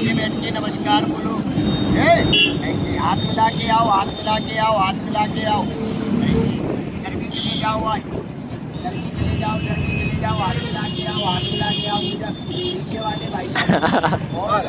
जैसे बैठ के नमस्कार बोलो। ए, ऐसे हाथ मिला के आओ हाथ मिला के आओ हाथ मिला के आओ। ऐसे चले जाओ आज। गर्मी चले जाओ गर्मी चले जाओ हाथ मिला के आओ हाथ मिला के आओ। पीछे वाले भाई। और।